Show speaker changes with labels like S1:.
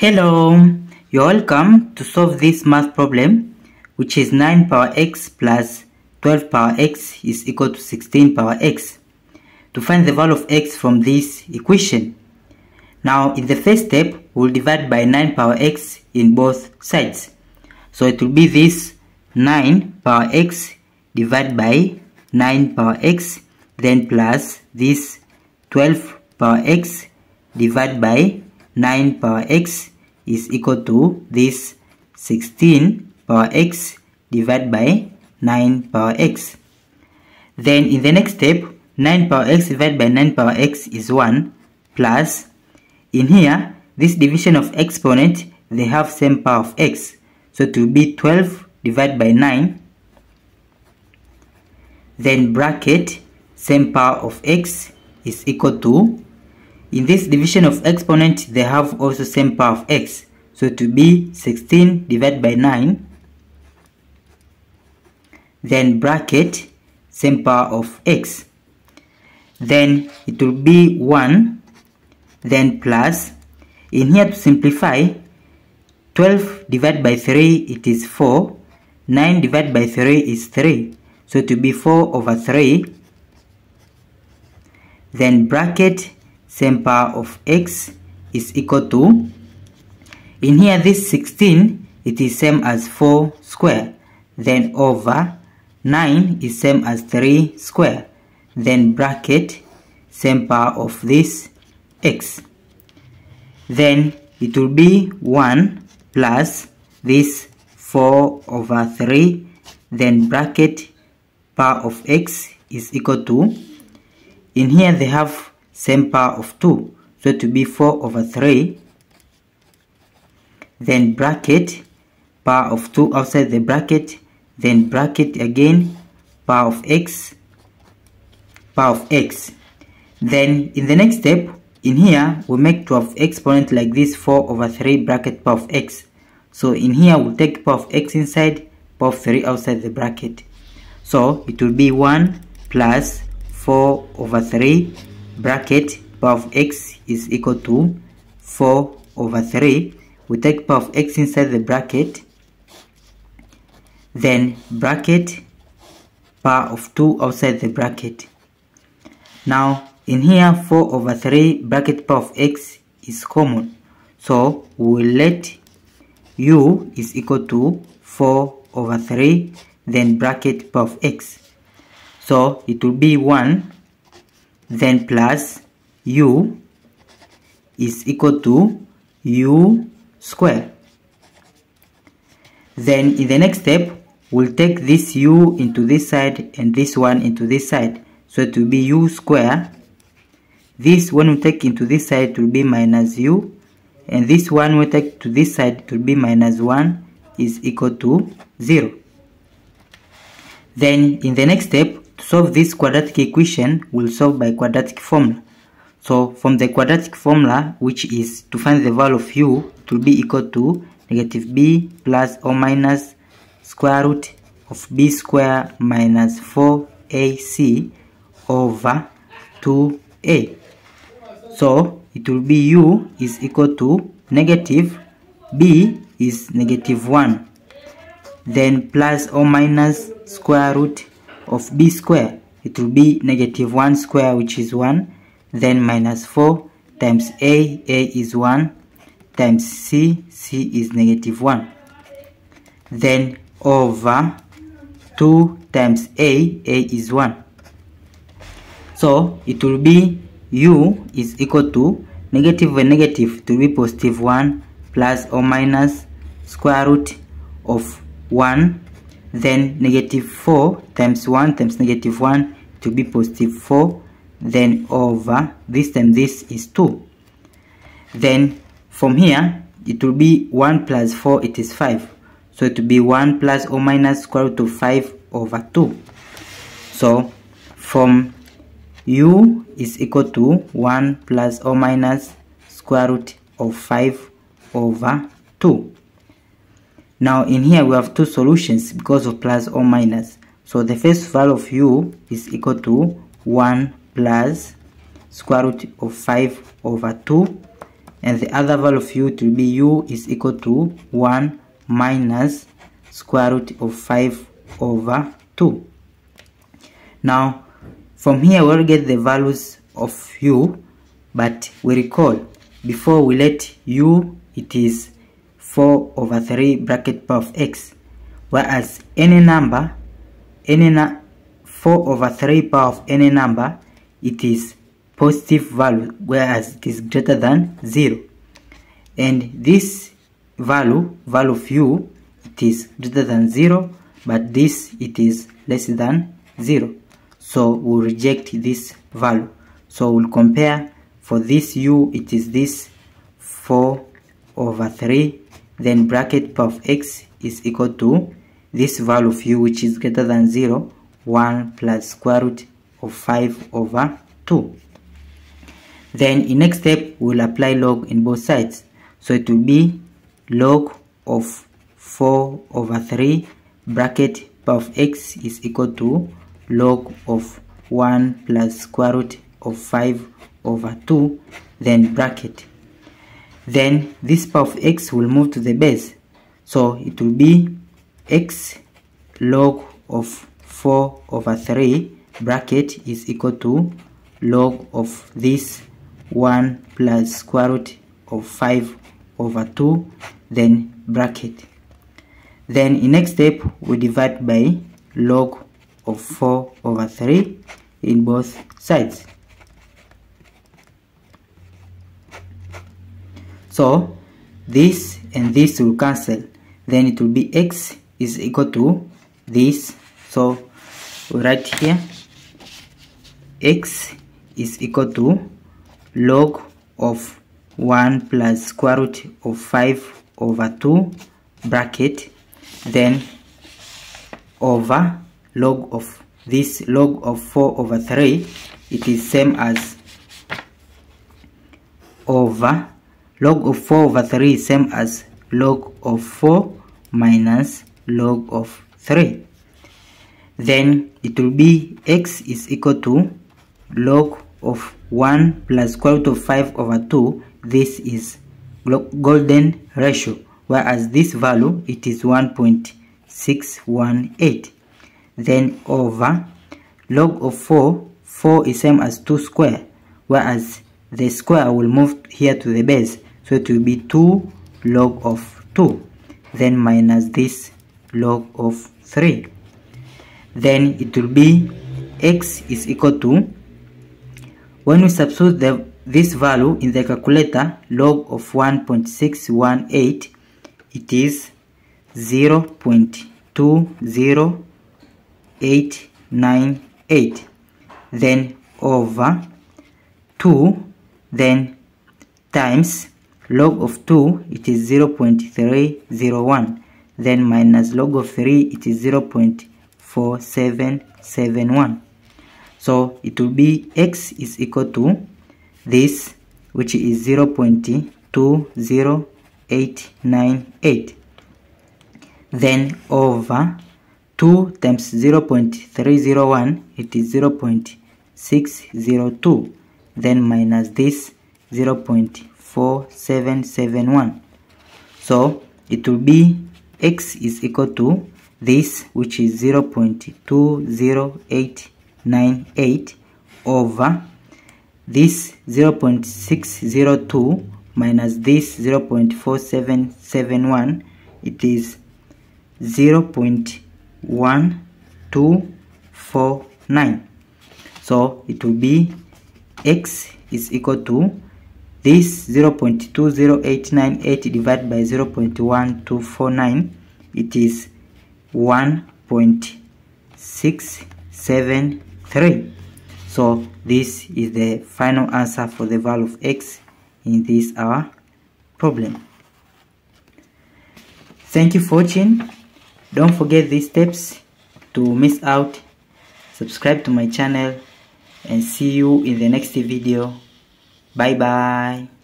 S1: Hello, you're welcome to solve this math problem which is 9 power x plus 12 power x is equal to 16 power x. To find the value of x from this equation. Now in the first step we'll divide by 9 power x in both sides. So it will be this 9 power x divided by 9 power x then plus this 12 power x divided by 9 power x is equal to this 16 power x divided by 9 power x. Then in the next step, 9 power x divided by 9 power x is 1 plus, in here, this division of exponent, they have same power of x. So to be 12 divided by 9, then bracket, same power of x is equal to in this division of exponent, they have also same power of x. So to be 16 divided by 9, then bracket, same power of x. Then it will be 1, then plus. In here to simplify, 12 divided by 3, it is 4. 9 divided by 3 is 3. So to be 4 over 3. Then bracket same power of x is equal to in here this 16 it is same as 4 square. Then over 9 is same as 3 square. Then bracket same power of this x. Then it will be 1 plus this 4 over 3 then bracket power of x is equal to in here they have same power of 2 so to be 4 over 3 then bracket power of 2 outside the bracket then bracket again power of x power of x. Then in the next step in here we make 12 exponent like this 4 over 3 bracket power of x. So in here we'll take power of x inside power of 3 outside the bracket. So it will be 1 plus 4 over 3 bracket power of x is equal to 4 over 3 we take power of x inside the bracket. Then bracket power of 2 outside the bracket. Now in here 4 over 3 bracket power of x is common. So we will let u is equal to 4 over 3 then bracket power of x. So it will be 1 then plus u is equal to u square. Then in the next step, we'll take this u into this side and this one into this side. So it will be u square. This one we take into this side will be minus u. And this one we take to this side will be minus 1 is equal to 0. Then in the next step, solve this quadratic equation, will solve by quadratic formula. So from the quadratic formula, which is to find the value of u, it will be equal to negative b plus or minus square root of b square minus 4ac over 2a. So it will be u is equal to negative b is negative 1 then plus or minus square root of b square. It will be negative 1 square which is 1 then minus 4 times a a is 1 times c c is negative 1 then over 2 times a a is 1 so it will be u is equal to negative and negative to be positive 1 plus or minus square root of 1 then negative 4 times 1 times negative 1 to be positive 4 then over this time this is 2 then from here it will be 1 plus 4 it is 5 so it will be 1 plus or minus square root of 5 over 2 so from u is equal to 1 plus or minus square root of 5 over 2 now in here we have two solutions because of plus or minus. So the first value of u is equal to 1 plus square root of 5 over 2 and the other value of u to be u is equal to 1 minus square root of 5 over 2 now from here we'll get the values of u. But we recall before we let u it is 4 over 3 bracket power of x whereas any number any na 4 over 3 power of any number it is positive value whereas it is greater than 0 and this value value of u it is greater than 0 but this it is less than 0 so we'll reject this value. So we'll compare. For this u it is this 4 over 3 then bracket of x is equal to this value of u which is greater than 0 1 plus square root of 5 over 2 then in next step we'll apply log in both sides. So it will be log of 4 over 3 bracket of x is equal to log of 1 plus square root of 5 over 2 then bracket then this power of x will move to the base. So it will be x log of 4 over 3 bracket is equal to log of this 1 plus square root of 5 over 2 then bracket. Then in next step we divide by log of 4 over 3 in both sides so this and this will cancel. Then it will be x is equal to this. So we write here x is equal to log of 1 plus square root of 5 over 2 bracket. Then over log of this log of 4 over 3 it is same as over log of 4 over 3 is same as log of 4 minus log of 3 then it will be x is equal to log of 1 plus square root of 5 over 2 this is golden ratio. Whereas this value it is 1.618 then over log of 4 4 is same as 2 square. Whereas the square will move here to the base so it will be 2 log of 2 then minus this log of 3 then it will be x is equal to when we substitute the, this value in the calculator log of 1.618 it is 0 0.20898 then over 2 then times log of 2 it is 0 0.301 then minus log of 3 it is 0 0.4771 so it will be x is equal to this which is 0 0.20898 then over 2 times 0 0.301 it is 0 0.602 then minus this 0 0.4771 so it will be x is equal to this which is 0 0.20898 over this 0 0.602 minus this 0 0.4771 it is 0 0.1249 so it will be x is equal to this 0 0.20898 divided by 0.1249 it is 1.673 so this is the final answer for the value of x in this our problem. Thank you for watching. Don't forget these steps to miss out. Subscribe to my channel and see you in the next video bye bye